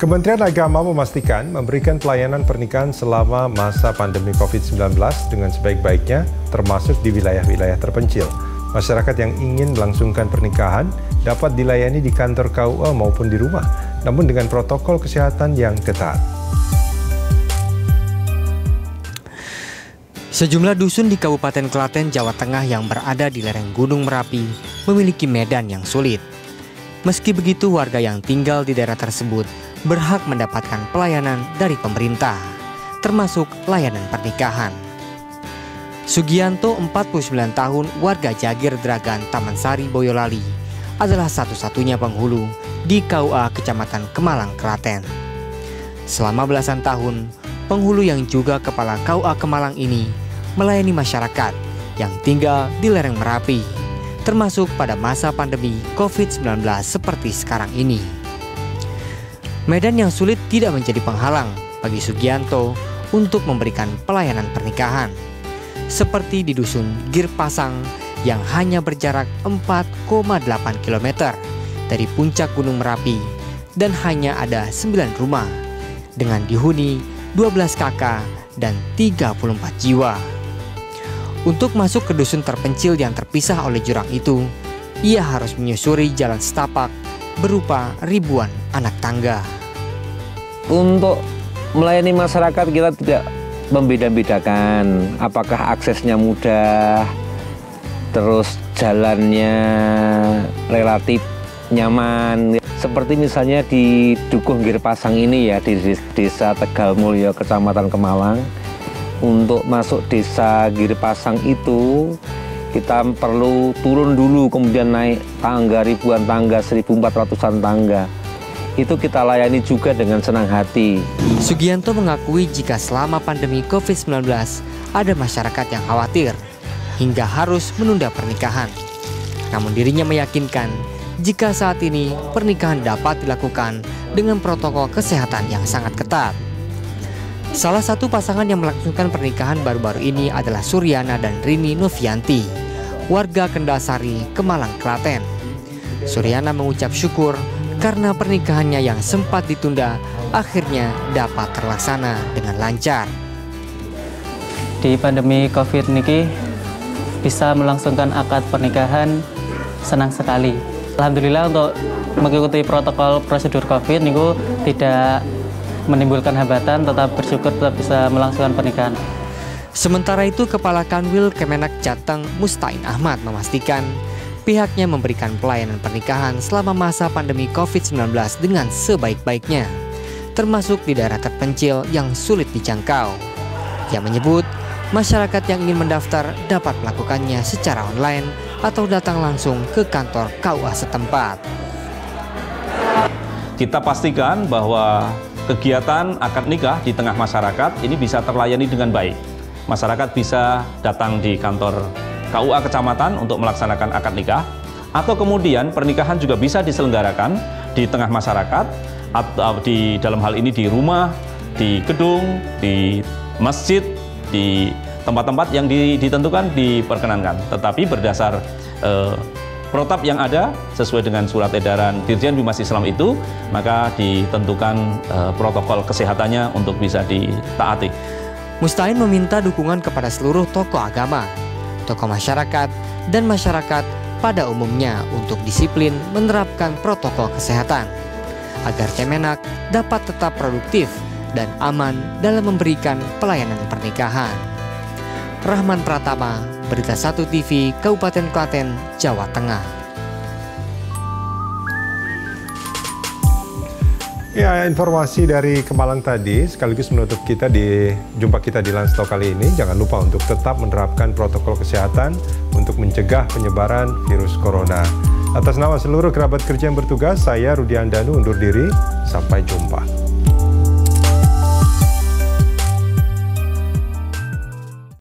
Kementerian Agama memastikan memberikan pelayanan pernikahan selama masa pandemi COVID-19 dengan sebaik-baiknya, termasuk di wilayah-wilayah terpencil. Masyarakat yang ingin melangsungkan pernikahan dapat dilayani di kantor KUA maupun di rumah, namun dengan protokol kesehatan yang ketat. Sejumlah dusun di Kabupaten Klaten, Jawa Tengah yang berada di lereng Gunung Merapi memiliki medan yang sulit. Meski begitu, warga yang tinggal di daerah tersebut berhak mendapatkan pelayanan dari pemerintah, termasuk layanan pernikahan. Sugianto, 49 tahun, warga Jagir Dragan, Taman Sari, Boyolali, adalah satu-satunya penghulu di KUA Kecamatan Kemalang, Klaten. Selama belasan tahun, penghulu yang juga kepala KUA Kemalang ini melayani masyarakat yang tinggal di lereng Merapi, termasuk pada masa pandemi COVID-19 seperti sekarang ini. Medan yang sulit tidak menjadi penghalang bagi Sugianto untuk memberikan pelayanan pernikahan. Seperti di dusun Girpasang yang hanya berjarak 4,8 km dari puncak Gunung Merapi dan hanya ada 9 rumah dengan dihuni 12 kakak dan 34 jiwa. Untuk masuk ke dusun terpencil yang terpisah oleh jurang itu, ia harus menyusuri jalan setapak berupa ribuan anak tangga. Untuk melayani masyarakat kita tidak membeda-bedakan apakah aksesnya mudah terus jalannya relatif nyaman. Seperti misalnya di Dukuh Girpasang ini ya di desa Tegal Mulyo Kecamatan Kemalang untuk masuk desa Girpasang itu kita perlu turun dulu kemudian naik tangga ribuan tangga 1400an tangga itu kita layani juga dengan senang hati. Sugianto mengakui jika selama pandemi COVID-19 ada masyarakat yang khawatir hingga harus menunda pernikahan. Namun dirinya meyakinkan jika saat ini pernikahan dapat dilakukan dengan protokol kesehatan yang sangat ketat. Salah satu pasangan yang melakukan pernikahan baru-baru ini adalah Suryana dan Rini Novianti, warga Kendasari, Kemalang, Klaten. Suryana mengucap syukur karena pernikahannya yang sempat ditunda akhirnya dapat terlaksana dengan lancar. Di pandemi Covid ini bisa melangsungkan akad pernikahan senang sekali. Alhamdulillah untuk mengikuti protokol prosedur Covid ini tidak menimbulkan hambatan, tetap bersyukur tetap bisa melangsungkan pernikahan. Sementara itu, Kepala Kanwil Kemenak Jateng Mustain Ahmad memastikan pihaknya memberikan pelayanan pernikahan selama masa pandemi COVID-19 dengan sebaik-baiknya, termasuk di daerah terpencil yang sulit dijangkau. Ia menyebut, masyarakat yang ingin mendaftar dapat melakukannya secara online atau datang langsung ke kantor KUA setempat. Kita pastikan bahwa kegiatan akad nikah di tengah masyarakat ini bisa terlayani dengan baik. Masyarakat bisa datang di kantor KUA kecamatan untuk melaksanakan akad nikah atau kemudian pernikahan juga bisa diselenggarakan di tengah masyarakat atau di dalam hal ini di rumah, di gedung, di masjid, di tempat-tempat yang ditentukan diperkenankan. Tetapi berdasar eh, protap yang ada sesuai dengan surat edaran Dirjen Bimas Islam itu, maka ditentukan eh, protokol kesehatannya untuk bisa ditaati. Mustain meminta dukungan kepada seluruh tokoh agama tokoh masyarakat, dan masyarakat pada umumnya untuk disiplin menerapkan protokol kesehatan agar Kemenak dapat tetap produktif dan aman dalam memberikan pelayanan pernikahan. Rahman Pratama, Berita 1 TV, Kabupaten Klaten, Jawa Tengah. Ya, informasi dari Kemalang tadi sekaligus menutup kita di jumpa kita di Lansto kali ini. Jangan lupa untuk tetap menerapkan protokol kesehatan untuk mencegah penyebaran virus corona. Atas nama seluruh kerabat kerja yang bertugas, saya Rudi Andanu undur diri. Sampai jumpa.